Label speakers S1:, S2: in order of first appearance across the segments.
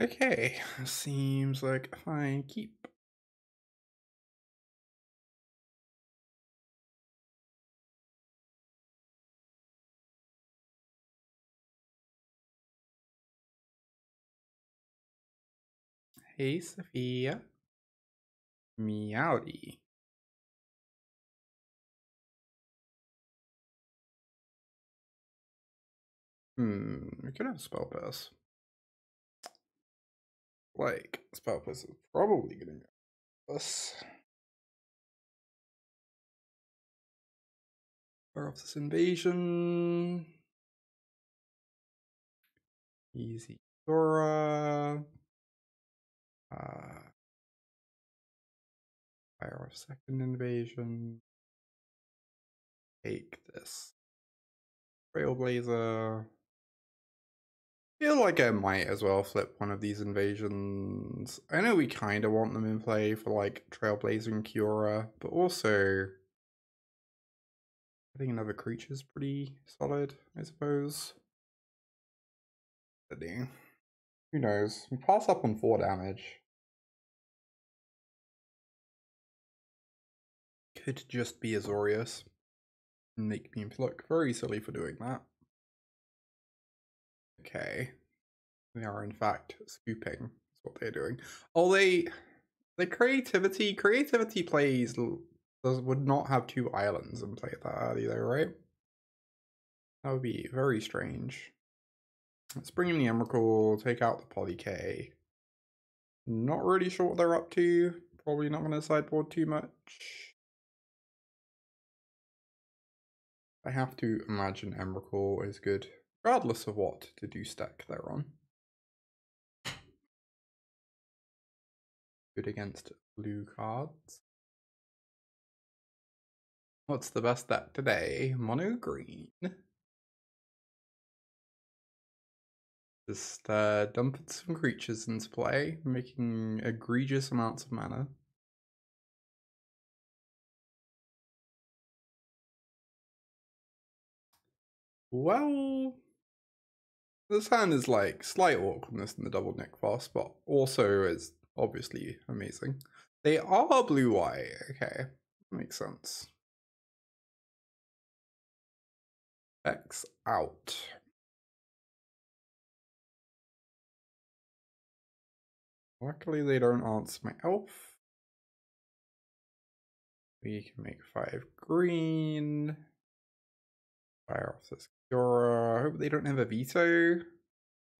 S1: Okay, seems like a fine keep. Hey, Sophia. Meowdy. Hmm, we could have spell pass. Like, spell pass is probably go us. Fire off this invasion. Easy Dora. Uh, fire second invasion. Take this. Trailblazer. Feel like I might as well flip one of these invasions. I know we kind of want them in play for like Trailblazing Kiora, but also I think another creature is pretty solid, I suppose. Who knows? We pass up on four damage. Could just be Azorius. Make me look very silly for doing that. Okay. They are in fact scooping. That's what they're doing. Oh, they... The creativity... Creativity plays does, would not have two islands and play that either, right? That would be very strange. Let's bring in the Emrakul, take out the Poly Not really sure what they're up to. Probably not going to sideboard too much. I have to imagine Emrakul is good, regardless of what to do stack they're on. Good against blue cards. What's the best deck today? Mono green. Just uh, dumping some creatures into play, making egregious amounts of mana. Well, this hand is like slight awkwardness in the double Nykthos, but also is obviously amazing. They are blue-white, okay, makes sense. X out. Luckily they don't answer my elf. We can make five green. Fire off this Kiora. I hope they don't have a veto.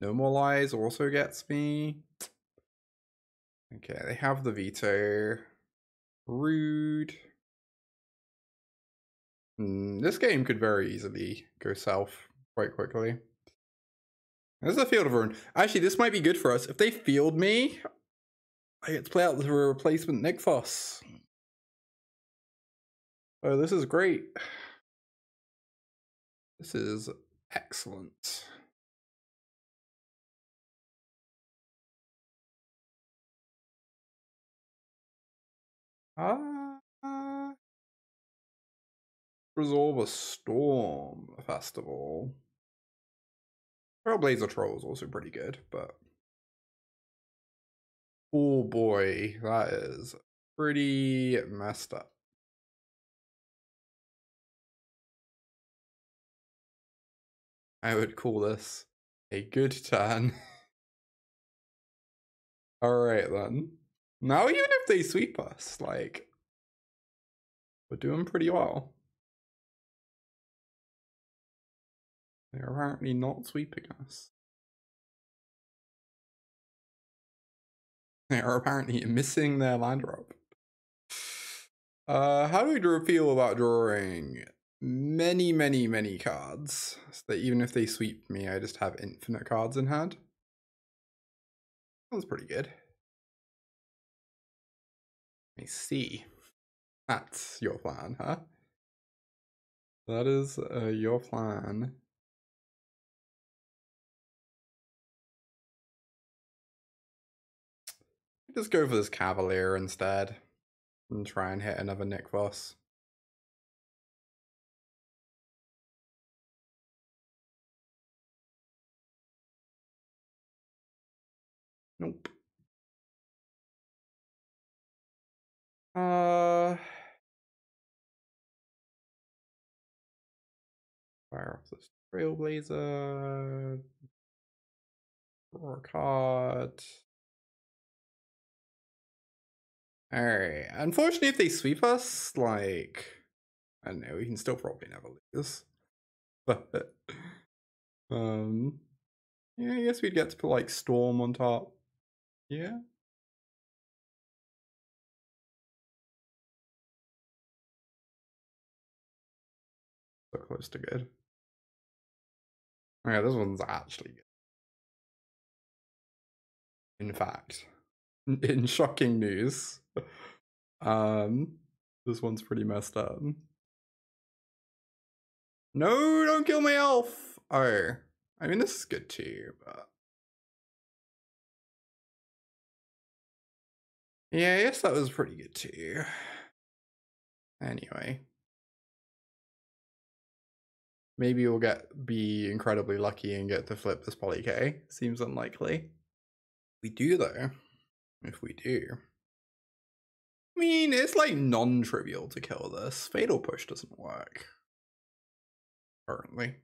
S1: No more lies also gets me. Okay, they have the veto. Rude. Mm, this game could very easily go south quite quickly. There's a field of ruin. Actually, this might be good for us. If they field me, I get to play out the replacement Nykthos. Oh, this is great. This is excellent. Ah. Uh, Resolve a Storm Festival. Trailblazer Troll is also pretty good, but... Oh boy, that is pretty messed up. I would call this a good turn. Alright then. Now even if they sweep us, like, we're doing pretty well. They're apparently not sweeping us. They are apparently missing their land drop. Uh, how do we feel about drawing many, many, many cards? So that even if they sweep me, I just have infinite cards in hand. That's pretty good. I see. That's your plan, huh? That is uh, your plan. Just go for this Cavalier instead. And try and hit another Nykthos. Nope. Uh. Fire off this Trailblazer. Draw card. Alright. Unfortunately, if they sweep us, like, I don't know, we can still probably never lose. But, um, yeah, I guess we'd get to put, like, Storm on top. Yeah. So close to good. Yeah, this one's actually good. In fact, in shocking news, um, this one's pretty messed up. No, don't kill my elf! Oh, I mean, this is good too, but... Yeah, I guess that was pretty good too. Anyway. Maybe we'll get be incredibly lucky and get to flip this poly K. Seems unlikely. We do though. If we do. I mean, it's like non-trivial to kill this. Fatal push doesn't work. Currently.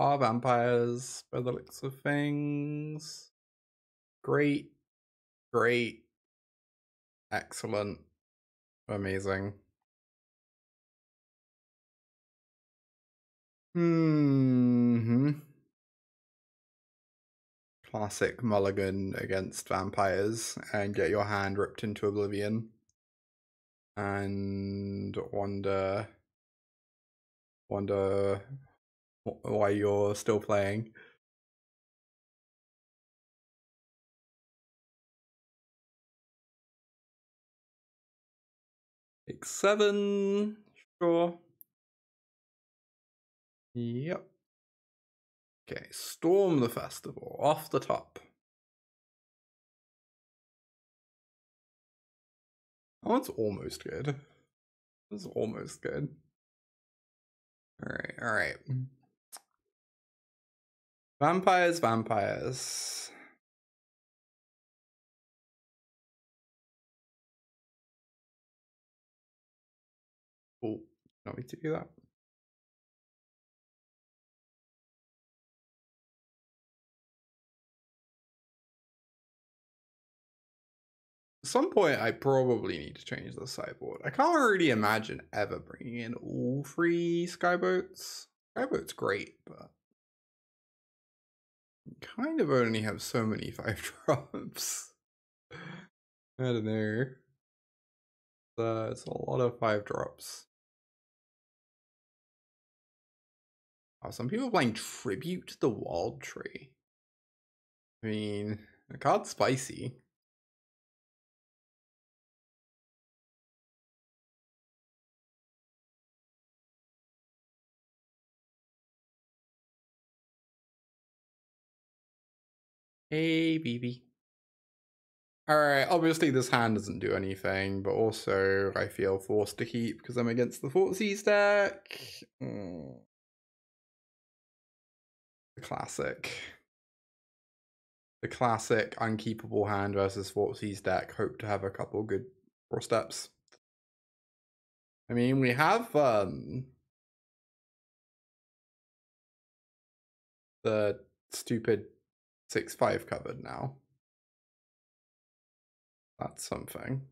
S1: Are vampires by the looks of things. Great. Great. Excellent. Amazing. Hmm. Classic mulligan against vampires and get your hand ripped into oblivion. And wonder wonder why you're still playing. Take seven, sure. Yep. Okay, storm the festival off the top. Oh, it's almost good. It's almost good. All right, all right. Vampires, vampires. Oh, want me to do that? At some point, I probably need to change the sideboard. I can't really imagine ever bringing in all three skyboats. Skyboat's great, but kind of only have so many five drops. I don't know. Uh, it's a lot of five drops. Oh, some people playing Tribute to the World Tree. I mean, the card's spicy. Hey, BB. Alright, obviously this hand doesn't do anything, but also I feel forced to keep because I'm against the Thoughtseize deck. Mm. The classic. The classic unkeepable hand versus Thoughtseize deck. Hope to have a couple good four steps. I mean, we have um the stupid six five covered now. That's something.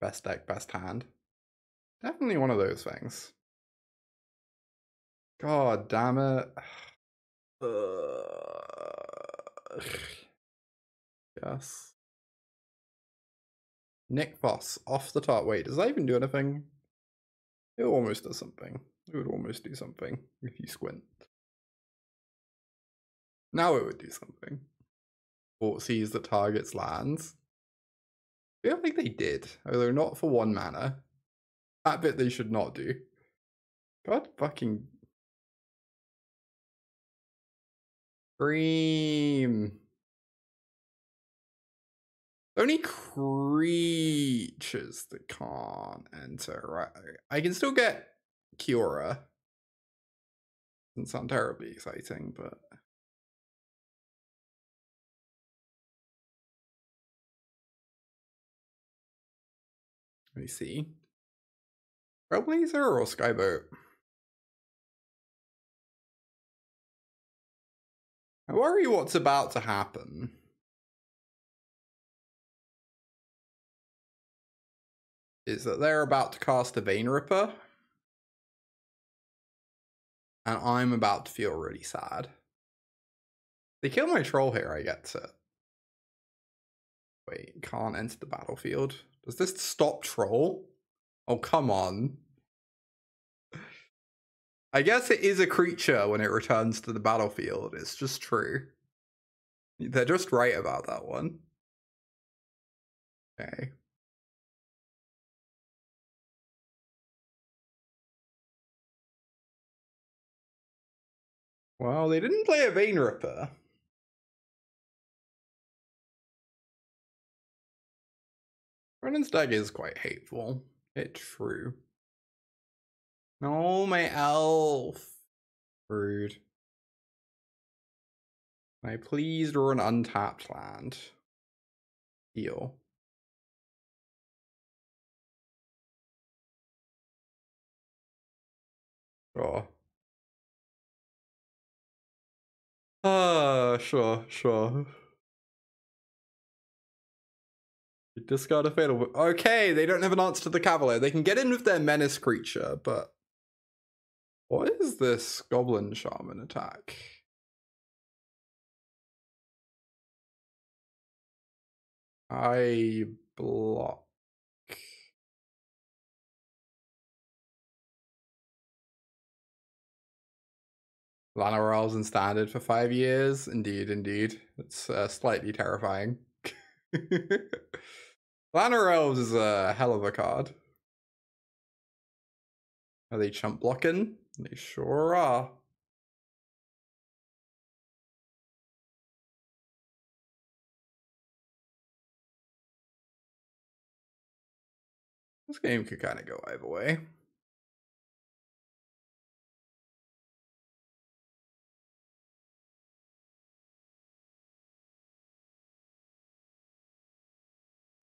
S1: Best deck, best hand. Definitely one of those things. God damn it. yes. Nykthos off the top. Wait, does that even do anything? It almost does something. It would almost do something if you squint. Now it would do something. Or sees the target's lands. I feel like they did, although not for one mana. That bit they should not do. God fucking. Scream. Only creatures that can't enter, right? I can still get Kiora. Doesn't sound terribly exciting, but let me see. Trailblazer or Skyboat? I worry what's about to happen. Is that they're about to cast a Vein Ripper. And I'm about to feel really sad. They kill my troll here, I get it. Wait, can't enter the battlefield. Does this stop troll? Oh, come on. I guess it is a creature when it returns to the battlefield. It's just true. They're just right about that one. Okay. Well, they didn't play a Vein Ripper. Brennan's deck is quite hateful. It's true. No, my elf. Rude. I please draw an untapped land? Heal. Sure. Ah, sure, sure. Discard a fatal. Okay, they don't have an answer to the Cavalier. They can get in with their menace creature, but what is this Goblin Shaman attack? I block. Elves in standard for five years. Indeed, indeed. It's uh, slightly terrifying. Elves is a hell of a card. Are they chump blocking? They sure are. This game could kind of go either way.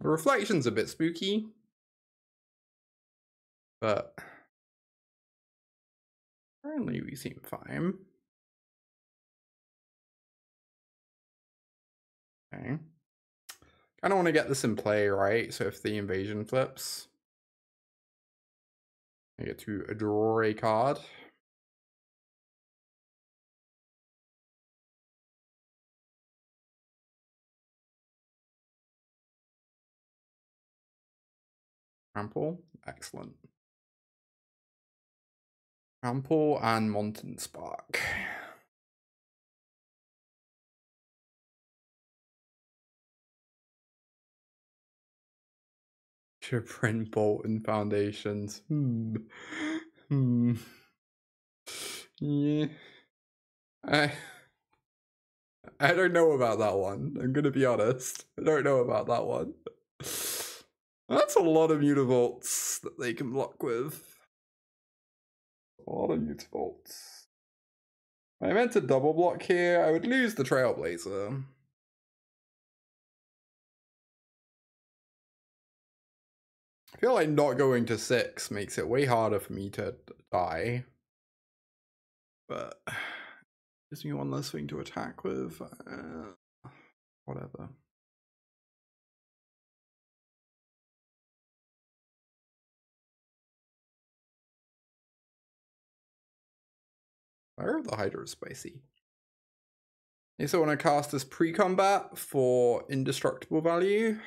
S1: The reflection's a bit spooky, but Currently, we seem fine. Okay. Kind of want to get this in play, right? So if the invasion flips, I get to draw a card. Trample, excellent. Trample and Wanton Spark. Should print Boltyn Foundations. Hmm. Hmm. Yeah. I I don't know about that one. I'm gonna be honest. I don't know about that one. That's a lot of mutavaults that they can block with. A lot of bolts. I meant to double block here, I would lose the Trailblazer. I feel like not going to six makes it way harder for me to die. But gives me one less thing to attack with. Uh, whatever. Fire of the Hydra is spicy. Okay, so when I cast this pre-combat for indestructible value,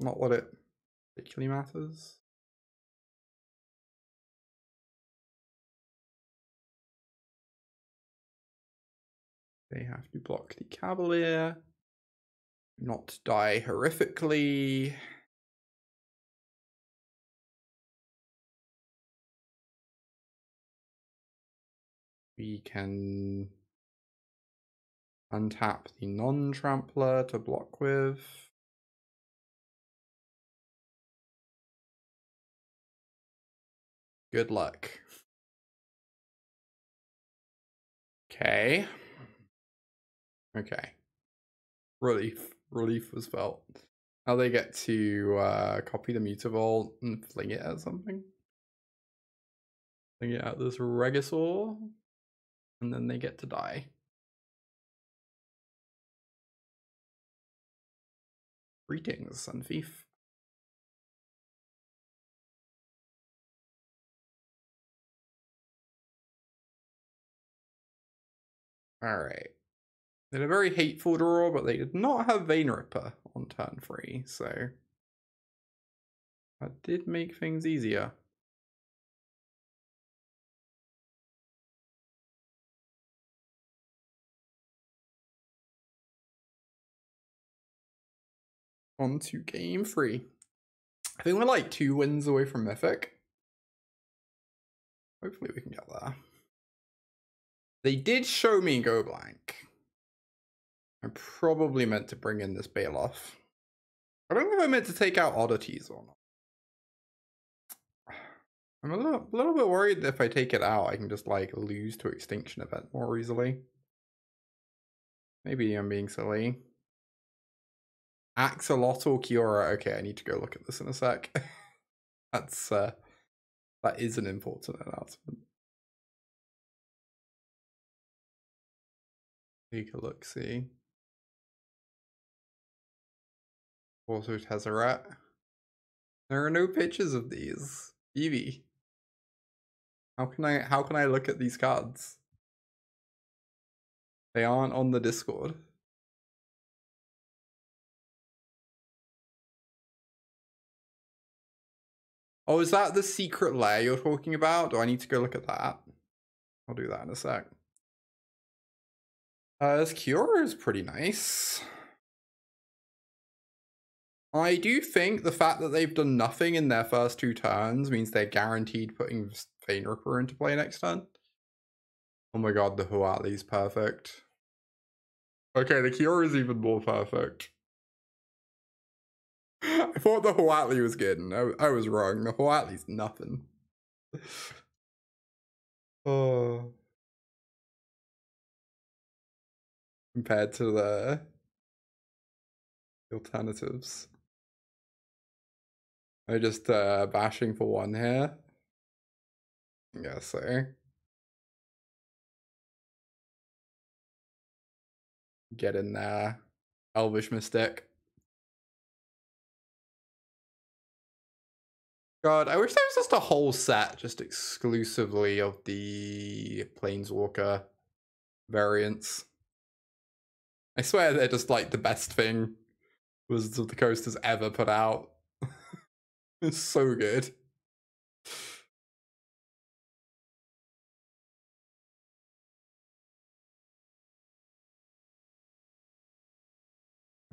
S1: not what it particularly matters. They have to block the Cavalier, not die horrifically. We can untap the non-trampler to block with. Good luck. Okay. Okay. Relief. Relief was felt. Now they get to uh, copy the Mutavault and fling it at something. Fling it at this Regisaur. And then they get to die. Greetings, Sun Thief. Alright. They had a very hateful draw, but they did not have Vein Ripper on turn three, so that did make things easier. On to game three. I think we're like two wins away from Mythic. Hopefully we can get there. They did show me go blank. I probably meant to bring in this Baloth. I don't know if I meant to take out oddities or not. I'm a little, a little bit worried that if I take it out, I can just like lose to extinction event more easily. Maybe I'm being silly. Axolotl Kiora. Okay, I need to go look at this in a sec. That's uh that is an important announcement. Take a look, see. Also Tezzeret. There are no pictures of these. Evie. How can I how can I look at these cards? They aren't on the Discord. Oh, is that the secret lair you're talking about? Do I need to go look at that? I'll do that in a sec. Uh, this cure is pretty nice. I do think the fact that they've done nothing in their first two turns means they're guaranteed putting Vein Ripper into play next turn. Oh my god, the Huatli's perfect. Okay, the Cure is even more perfect. I thought the Huatli was good, and I, I was wrong. The Huatli's nothing. oh. Compared to the alternatives. I just uh, bashing for one here. I guess so. Get in there. Elvish Mystic. God, I wish there was just a whole set just exclusively of the Planeswalker variants. I swear they're just like the best thing Wizards of the Coast has ever put out. it's so good.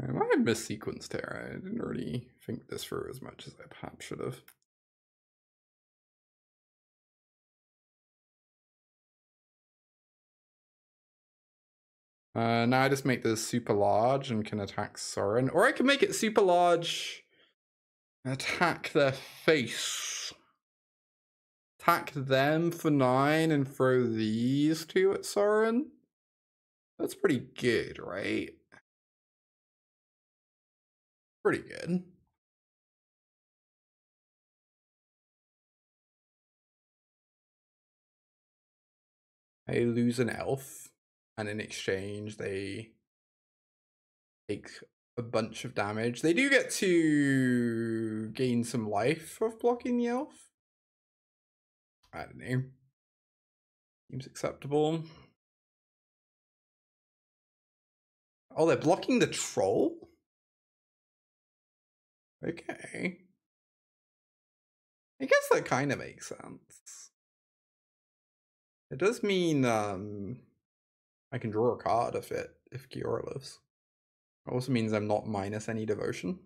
S1: I might have missequenced here. I didn't really think this through as much as I perhaps should have. Uh, now I just make this super large and can attack Sorin. Or I can make it super large, attack their face. Attack them for nine and throw these two at Sorin. That's pretty good, right? Pretty good. I lose an elf and in exchange they take a bunch of damage. They do get to gain some life of blocking the elf. I don't know. Seems acceptable. Oh, they're blocking the troll? Okay. I guess that kind of makes sense. It does mean um I can draw a card if it if Kiora lives. It also means I'm not minus any devotion.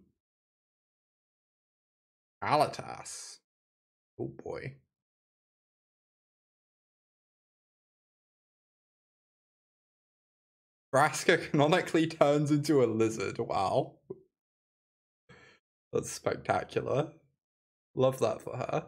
S1: Kalitas. Oh boy. Vraska canonically turns into a lizard. Wow. That's spectacular. Love that for her.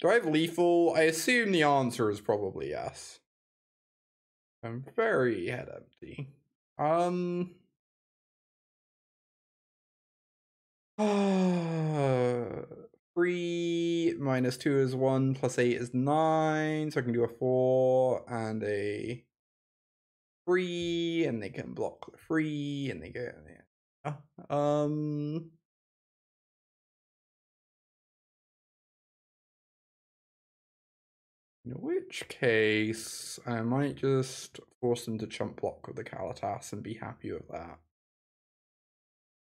S1: Do I have lethal? I assume the answer is probably yes. I'm very head empty. Um. Three minus two is one, plus eight is nine. So I can do a four and a three, and they can block the 3, and they get yeah. Um. In which case, I might just force them to chump block with the Kalitas and be happy with that.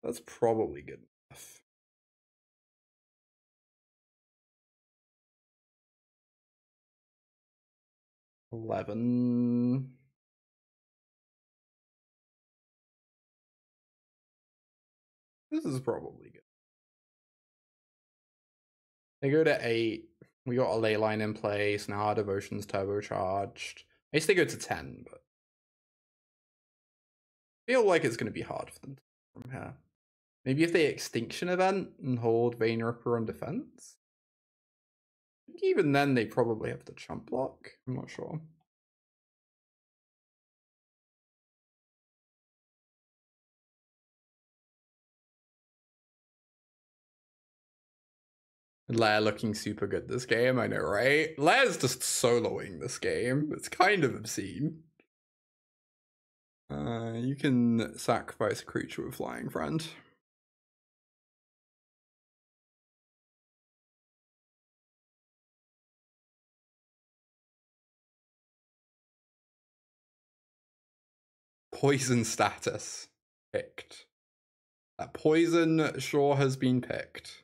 S1: That's probably good enough. Eleven. This is probably good. They go to eight. We got a ley line in place. Now our devotion's turbocharged. I used to go to 10, but I feel like it's going to be hard for them from here. Maybe if they extinction event and hold Vein Ripper on defense. even then they probably have the chump block. I'm not sure. Lair looking super good this game, I know, right? Lair's just soloing this game. It's kind of obscene. Uh, you can sacrifice a creature with Flying Friend. Poison status picked. That poison sure has been picked.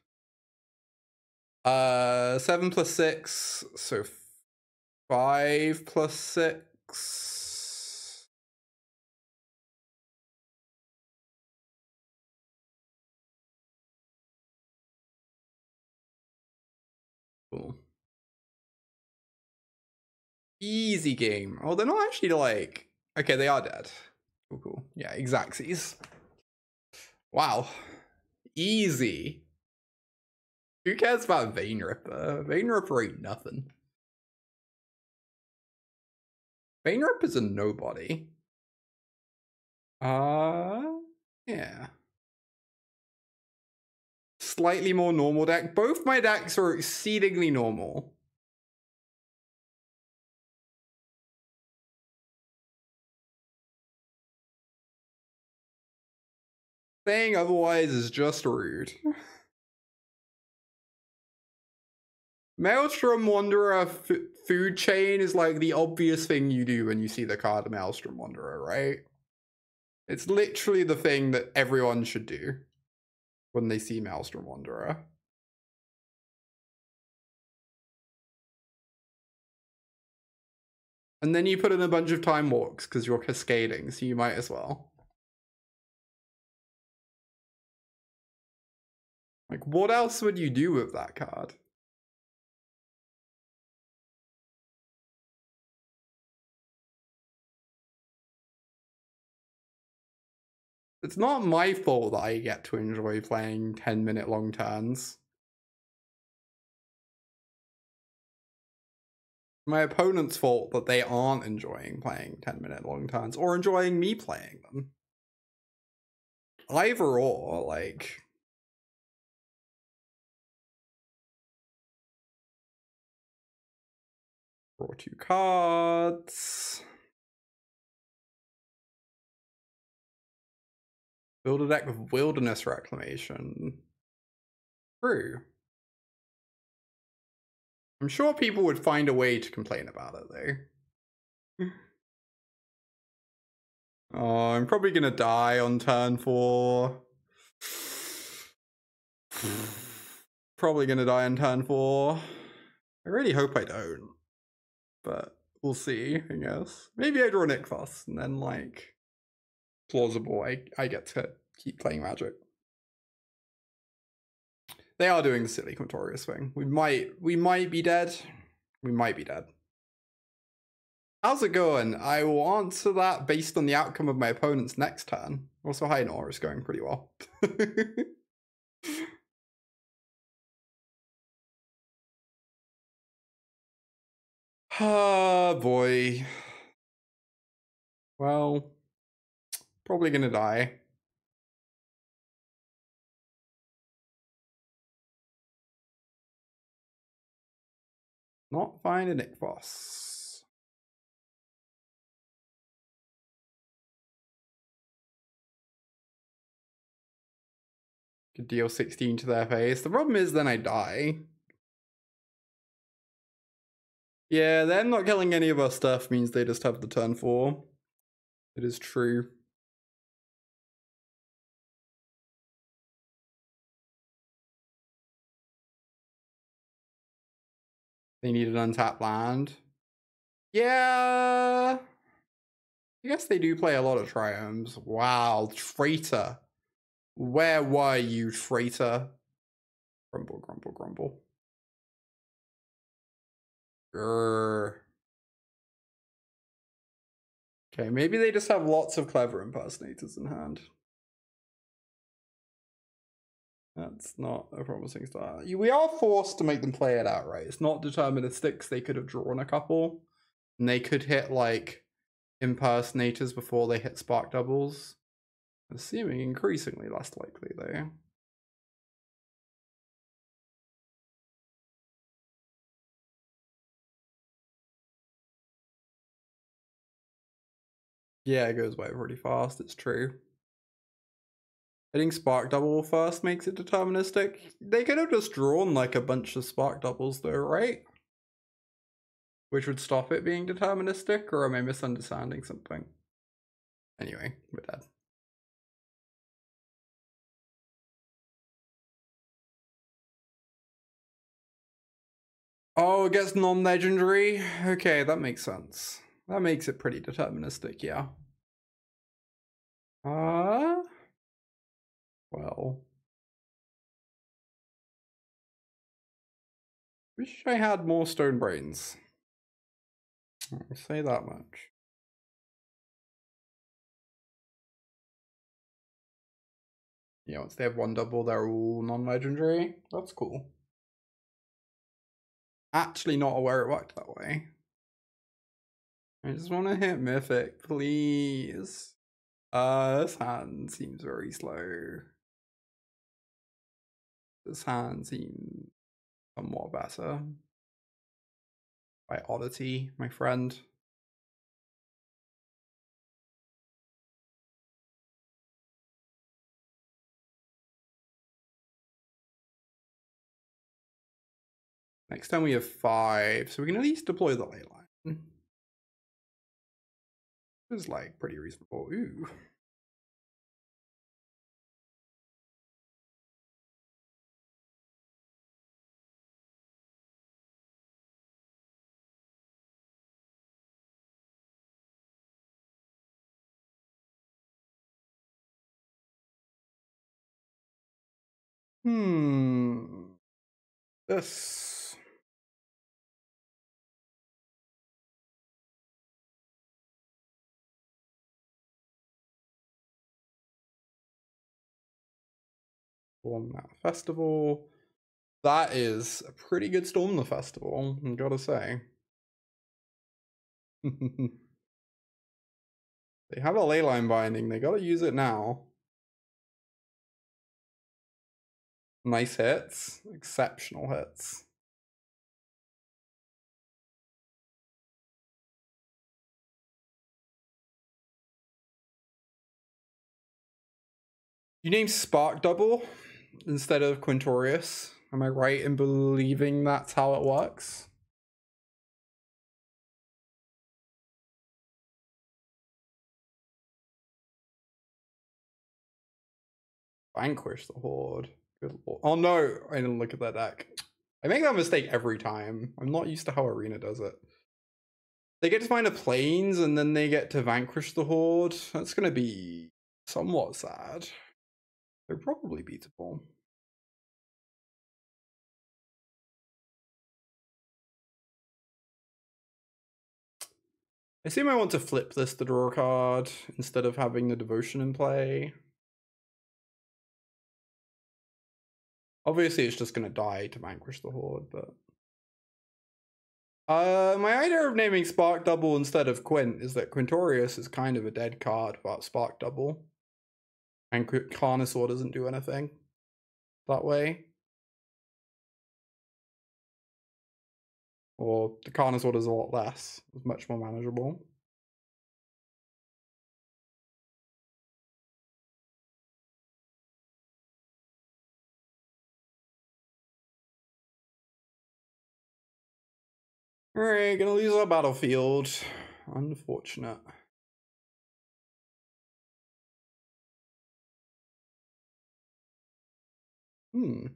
S1: Uh, seven plus six, so five plus six. Cool. Easy game. Oh, they're not actually like. Okay, they are dead. Cool, cool. Yeah, Exacxies. Wow. Easy. Who cares about Vein Ripper? Vein Ripper ain't nothing. Vein Ripper's a nobody. Uh, yeah. Slightly more normal deck. Both my decks are exceedingly normal. Saying otherwise is just rude. Maelstrom Wanderer food chain is like the obvious thing you do when you see the card Maelstrom Wanderer, right? It's literally the thing that everyone should do when they see Maelstrom Wanderer. And then you put in a bunch of time walks because you're cascading, so you might as well. Like, what else would you do with that card? It's not my fault that I get to enjoy playing 10 minute long turns. My opponent's fault that they aren't enjoying playing 10 minute long turns or enjoying me playing them. Either or, like. Draw two cards. Build a deck with Wilderness Reclamation. True. I'm sure people would find a way to complain about it, though. oh, I'm probably gonna die on turn four. probably gonna die on turn four. I really hope I don't. But we'll see, I guess. Maybe I draw Nykthos and then, like, plausible I, I get to keep playing Magic. They are doing the silly Quintorius thing. We might we might be dead. We might be dead. How's it going? I will answer that based on the outcome of my opponent's next turn. Also, hi Nora is going pretty well. Ah, boy. Well, probably gonna die. Not finding Nykthos. Could deal 16 to their face. The problem is then I die. Yeah, them not killing any of our stuff means they just have the turn four. It is true. They need an untapped land. Yeah. I guess they do play a lot of triomes. Wow, traitor. Where were you, traitor? Grumble, grumble, grumble. Grr. Okay, maybe they just have lots of clever impersonators in hand. That's not a promising start. We are forced to make them play it outright. It's not deterministics. They could have drawn a couple. And they could hit like impersonators before they hit spark doubles. Assuming increasingly less likely though. Yeah, it goes by pretty fast, it's true. Hitting spark double first makes it deterministic. They could have just drawn like a bunch of spark doubles though, right? Which would stop it being deterministic, or am I misunderstanding something? Anyway, we're dead. Oh, it gets non-legendary? Okay, that makes sense. That makes it pretty deterministic, yeah. Uh, well. Wish I had more stone brains. I'll say that much. Yeah, once they have one double, they're all non-legendary. That's cool. Actually not aware it worked that way. I just want to hit Mythic, please. Uh, this hand seems very slow. This hand seems somewhat better. By oddity, my friend. Next time we have five, so we can at least deploy the ley line. This is like pretty reasonable. Ooh. Hmm. This. Storm that festival. That is a pretty good storm the festival, I gotta say. they have a leyline binding, they gotta use it now. Nice hits, exceptional hits. You name Spark Double instead of Quintorius. Am I right in believing that's how it works? Vanquish the Horde. Oh no, I didn't look at that deck. I make that mistake every time. I'm not used to how Arena does it. They get to find a plains and then they get to vanquish the Horde. That's gonna be somewhat sad. They're probably beatable. I assume I want to flip this to draw card instead of having the devotion in play. Obviously, it's just going to die to vanquish the horde, but Uh, my idea of naming Spark Double instead of Quint is that Quintorius is kind of a dead card without Spark Double. And Carnosaur doesn't do anything that way. Or the Carnosaur does a lot less. It's much more manageable. Alright, gonna lose our battlefield. Unfortunate. Hmm.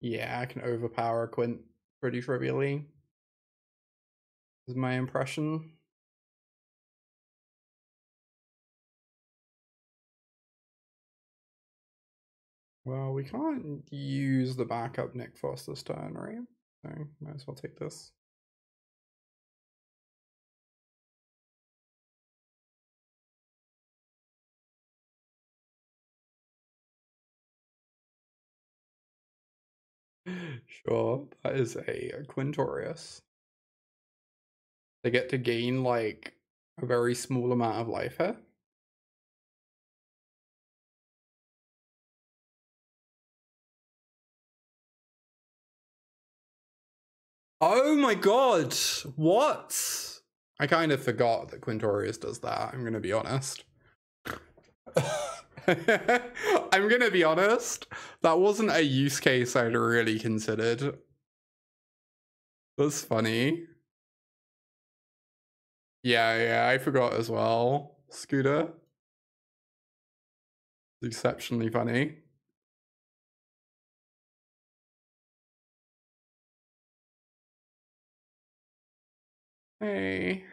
S1: Yeah, I can overpower Quint pretty trivially. Is my impression. Well, we can't use the backup Nick this turn, right? So might as well take this. Sure, that is a Quintorius. They get to gain like a very small amount of life here. Oh my god! What? I kind of forgot that Quintorius does that, I'm gonna be honest. I'm gonna be honest, that wasn't a use case I'd really considered. That's funny. Yeah, yeah, I forgot as well. Scooter. It's Exceptionally funny. Hey.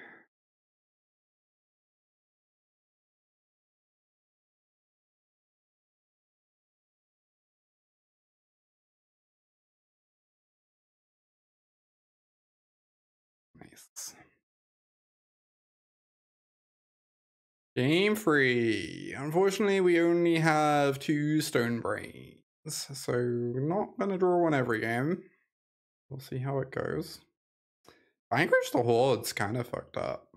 S1: Game free. Unfortunately, we only have two stone brains, so not gonna draw one every game. We'll see how it goes. Vanquish the Horde's kind of fucked up.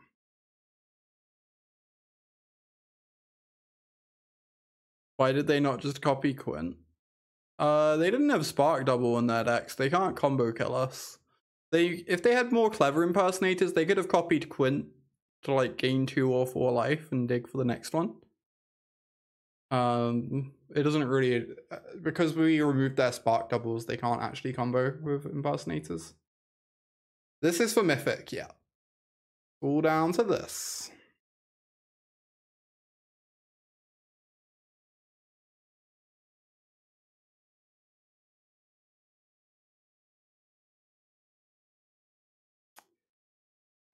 S1: Why did they not just copy Quint? Uh, they didn't have Spark Double in their decks. They can't combo kill us. They, if they had more clever impersonators, they could have copied Quint to like gain two or four life and dig for the next one. Um, it doesn't really uh, because we removed their Spark Doubles. They can't actually combo with impersonators. This is for Mythic, yeah. All down to this.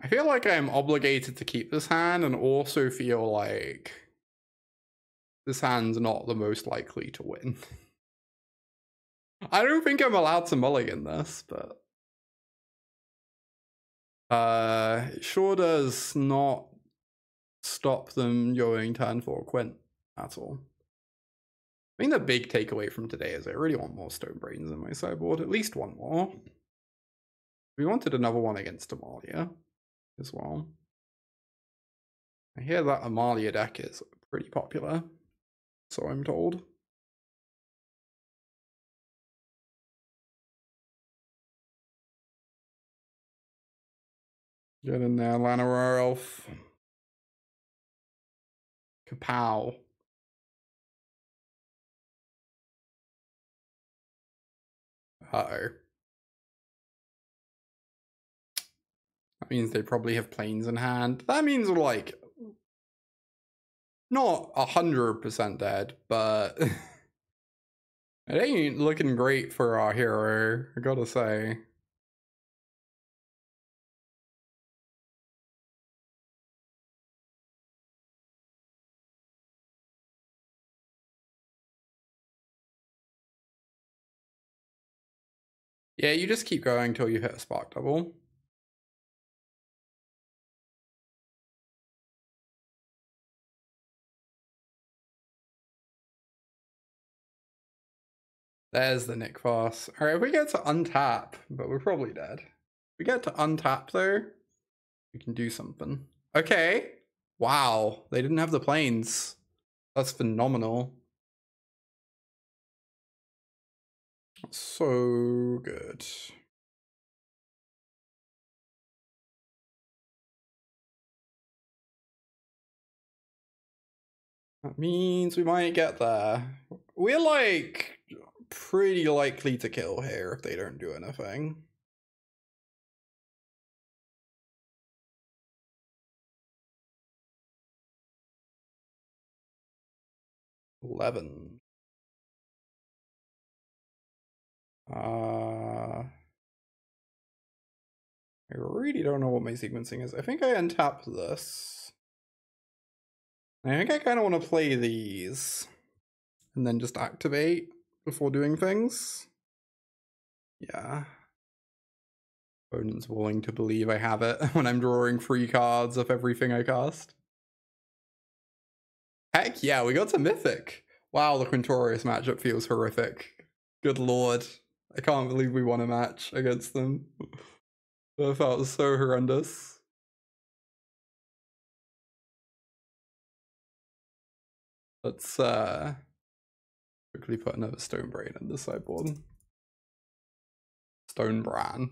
S1: I feel like I am obligated to keep this hand and also feel like this hand's not the most likely to win. I don't think I'm allowed to mulligan this, but... Uh, sure does not stop them going turn for Quint at all. I think the big takeaway from today is I really want more Stone Brains in my sideboard, at least one more. We wanted another one against Amalia as well. I hear that Amalia deck is pretty popular, so I'm told. Get in there, Elf. Kapow. Uh-oh. That means they probably have planes in hand. That means like not a hundred percent dead, but it ain't looking great for our hero, I gotta say. Yeah, you just keep going till you hit a spark double. There's the Nykthos. Alright, we get to untap, but we're probably dead. We get to untap though. We can do something. Okay. Wow. They didn't have the planes. That's phenomenal. So good. That means we might get there. We're like pretty likely to kill here if they don't do anything. Eleven. Uh, I really don't know what my sequencing is. I think I untap this. I think I kind of want to play these and then just activate before doing things. Yeah. Opponent's willing to believe I have it when I'm drawing free cards of everything I cast. Heck yeah, we got to Mythic. Wow, the Quintorius matchup feels horrific. Good lord. I can't believe we won a match against them. That felt so horrendous. Let's uh quickly put another stone brain in the sideboard. Stone Bran.